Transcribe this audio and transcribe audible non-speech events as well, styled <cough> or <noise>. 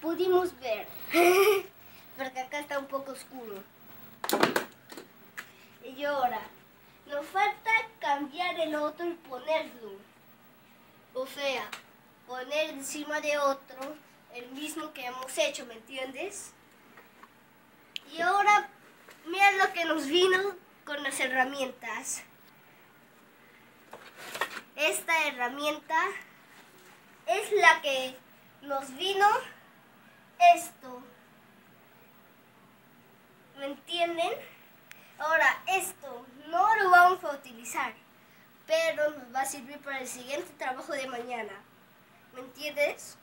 pudimos ver. <laughs> Porque acá está un poco oscuro. Y ahora, nos falta cambiar el otro y ponerlo. O sea, poner encima de otro el mismo que hemos hecho, ¿me entiendes? Y ahora, mira lo que nos vino con las herramientas. Esta herramienta es la que nos vino esto. ¿Me entienden? Ahora, esto no lo vamos a utilizar, pero nos va a servir para el siguiente trabajo de mañana. ¿Me entiendes?